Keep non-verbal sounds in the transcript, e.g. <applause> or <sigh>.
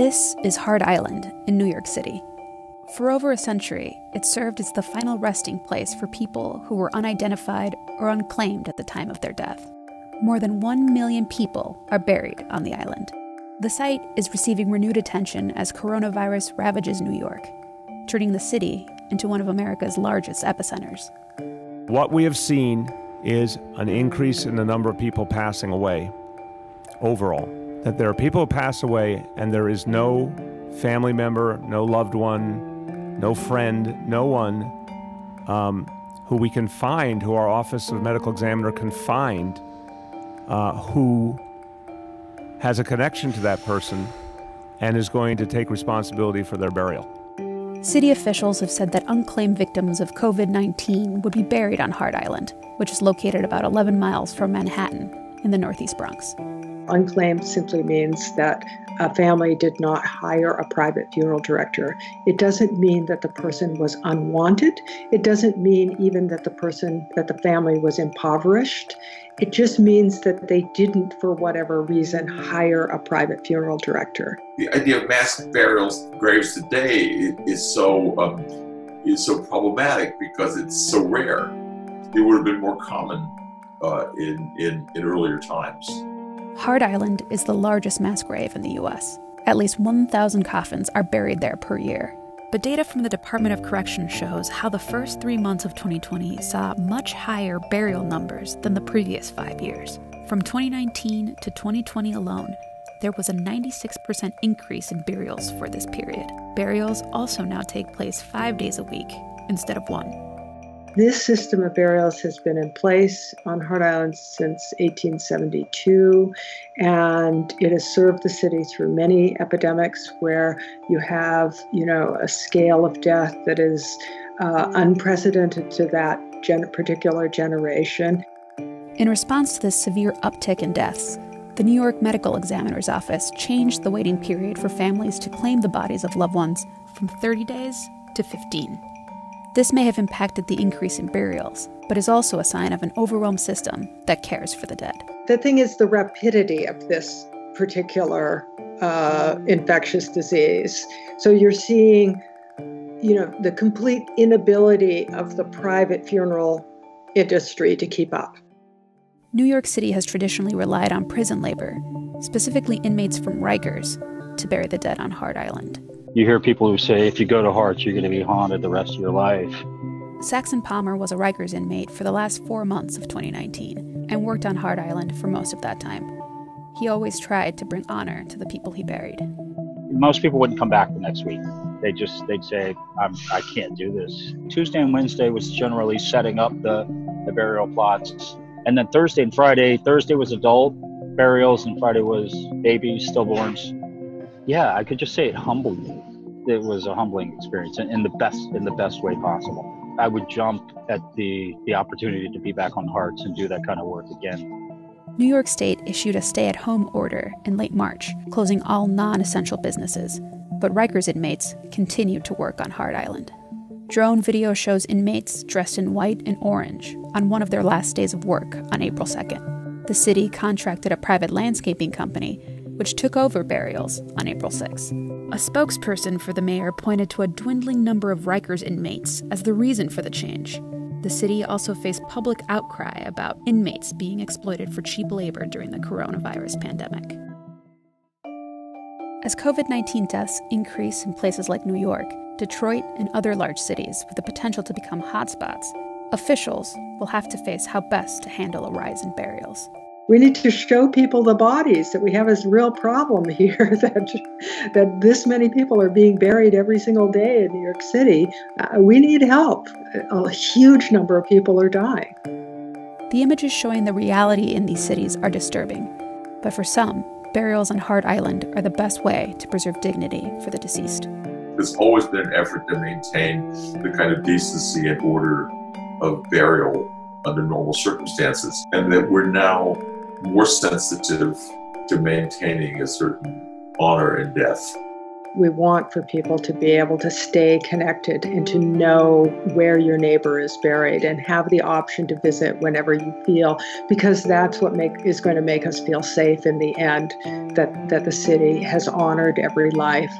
This is Hart Island in New York City. For over a century, it served as the final resting place for people who were unidentified or unclaimed at the time of their death. More than 1 million people are buried on the island. The site is receiving renewed attention as coronavirus ravages New York, turning the city into one of America's largest epicenters. What we have seen is an increase in the number of people passing away overall that there are people who pass away and there is no family member, no loved one, no friend, no one um, who we can find, who our Office of Medical Examiner can find, uh, who has a connection to that person and is going to take responsibility for their burial. City officials have said that unclaimed victims of COVID 19 would be buried on Hart Island, which is located about 11 miles from Manhattan in the Northeast Bronx. Unclaimed simply means that a family did not hire a private funeral director. It doesn't mean that the person was unwanted. It doesn't mean even that the person, that the family was impoverished. It just means that they didn't, for whatever reason, hire a private funeral director. The idea of mass burials graves today is so um, is so problematic because it's so rare. It would have been more common uh, in, in in earlier times. Hart Island is the largest mass grave in the US. At least 1,000 coffins are buried there per year. But data from the Department of Corrections shows how the first three months of 2020 saw much higher burial numbers than the previous five years. From 2019 to 2020 alone, there was a 96% increase in burials for this period. Burials also now take place five days a week instead of one. This system of burials has been in place on Hart Island since 1872, and it has served the city through many epidemics where you have, you know, a scale of death that is uh, unprecedented to that gen- particular generation. In response to this severe uptick in deaths, the New York Medical Examiner's Office changed the waiting period for families to claim the bodies of loved ones from 30 days to 15. This may have impacted the increase in burials, but is also a sign of an overwhelmed system that cares for the dead. The thing is the rapidity of this particular uh, infectious disease. So you're seeing, you know, the complete inability of the private funeral industry to keep up. New York City has traditionally relied on prison labor, specifically inmates from Rikers, to bury the dead on Hart Island. You hear people who say if you go to Harts, you're going to be haunted the rest of your life. Saxon Palmer was a Rikers inmate for the last four months of 2019 and worked on Hart Island for most of that time. He always tried to bring honor to the people he buried. Most people wouldn't come back the next week. They just they'd say, I'm, "I can't do this." Tuesday and Wednesday was generally setting up the, the burial plots, and then Thursday and Friday. Thursday was adult burials, and Friday was babies, stillborns yeah, I could just say it humbled me. It was a humbling experience in the best in the best way possible. I would jump at the the opportunity to be back on Harts and do that kind of work again. New York State issued a stay-at-home order in late March, closing all non-essential businesses. But Rikers inmates continued to work on Hart Island. Drone video shows inmates dressed in white and orange on one of their last days of work on April 2nd. The city contracted a private landscaping company which took over burials on April 6. A spokesperson for the mayor pointed to a dwindling number of Rikers inmates as the reason for the change. The city also faced public outcry about inmates being exploited for cheap labor during the coronavirus pandemic. As COVID 19 deaths increase in places like New York, Detroit, and other large cities with the potential to become hotspots, officials will have to face how best to handle a rise in burials we need to show people the bodies that we have this real problem <laughs> here that that this many people are being buried every single day in New York City. Uh, we need help. A huge number of people are dying. The images showing the reality in these cities are disturbing, but for some, burials on Hart Island are the best way to preserve dignity for the deceased. There's always been an effort to maintain the kind of decency and order of burial under normal circumstances, and that we're now more sensitive to maintaining a certain honor in death. we want for people to be able to stay connected and to know where your neighbor is buried and have the option to visit whenever you feel because that's what make is going to make us feel safe in the end that that the city has honored every life